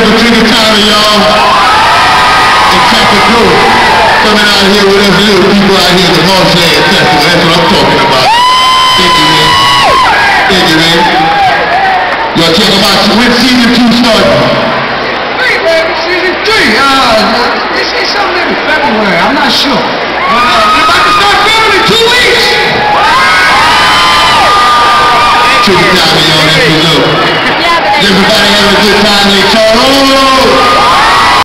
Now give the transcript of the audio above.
It up for Trigger y'all. And Captain Crew coming out here with us little people out here at the Marshland Festival. That's what I'm talking about. Thank you, man. Thank you, man. Y'all check them out. When season two starting? Hey, man, season three. Uh, they say something in February. I'm not sure. Uh, we're about to start filming in two weeks. Trigger Tyler, y'all. That's what's up. Everybody having a good time. They call.